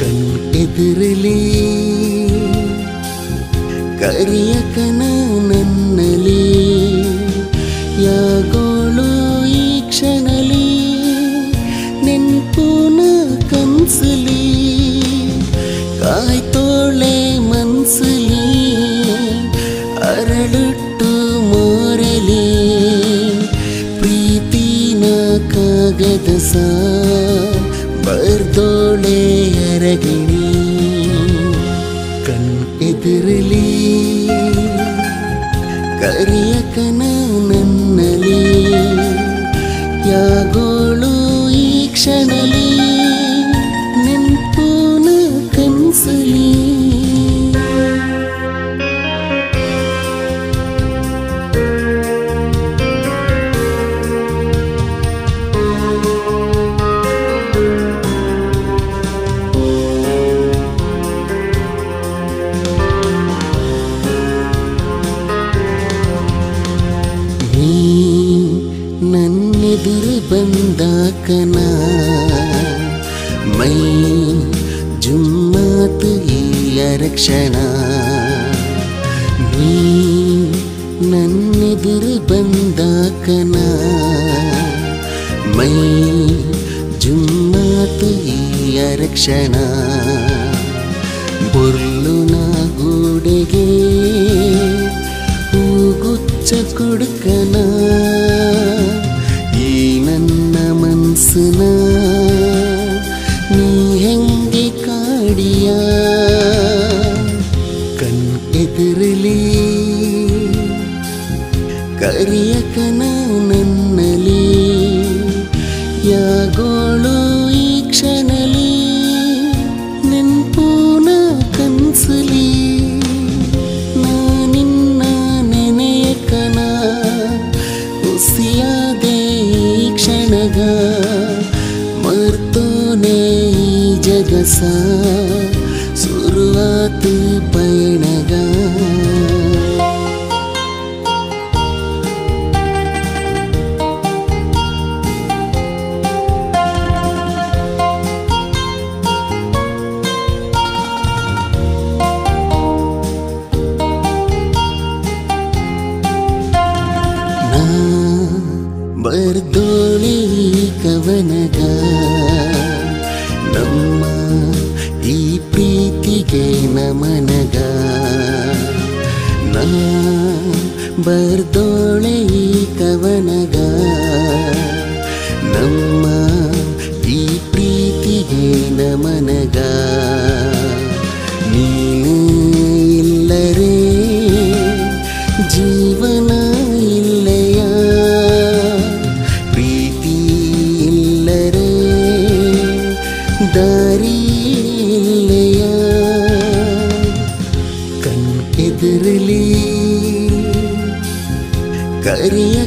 ಕಣ್ ಎದುರಲಿ ಕರಿಯಕನ ನನ್ನಲಿ ಯಾಗೋಳು ಈ ಕ್ಷಣಲಿ ನೆನ್ಪುನ ಕನ್ಸಲಿ ಕಾಯ್ತೋಳೆ ಮನ್ಸಲಿ ಅರಳುಟ್ಟು ಮೋರಲಿ ಪ್ರೀತಿನ ಕಾಗದ ಸಾ ಬರ್ದೋಳೆ ಅರಗಿಣಿ ಕಣ್ ಎದುರಲಿ ಕರಿಯಕನ ನನ್ನಲಿ ಯಾಗೋಳು ಈ ಕ್ಷಣಲಿ ಬಂದಾಕನ ಮೈ ಜುಮ್ಮಾತು ಈ ಅರಕ್ಷಣ ನೀ ನನ್ನೆದುರು ಬಂದಾಕನ ಮೈ ಜುಮ್ಮಾತು ಈ ಅರಕ್ಷಣ ಬೊರ್ಲುನ ಗೂಡೆಗೆ ಹೂಗುಚ್ಚ ಕೊಡುಕನ ಎದುರಲಿ. ಕರಿಯಕನ ನನ್ನಲಿ ಯಾಗೋಳು ಈ ಕ್ಷಣಲಿ. ನೆನ್ಪೂನ ಕನ್ಸಲಿ. ನಾನಿನ್ನ ನೆನೆಯಕನ ಹುಸಿಯಾದೆ ಈ ಕ್ಷಣಗ. ಮರ್ತೋನೆ ಈ ಜಗಸ. ಶುರುವಾತು ಪಯಣಗ ನಾ ಬರ್ದೋಳಿ ಕವನಗ ನಮ್ಮ ಈ ಪ್ರೀತಿಗೆ ಮನಗ. ಬರ್ದೋಳೆ ಈ ಕವನಗ. ನಮ್ಮ ಈ ಪ್ರೀತಿಗೆ ನಮನಗ. ನೀನು ಇಲ್ಲರೇ, ಜೀವನ ಇಲ್ಲಯ. ಪ್ರೀತಿ ಇಲ್ಲರೇ, ದಾರಿ करिया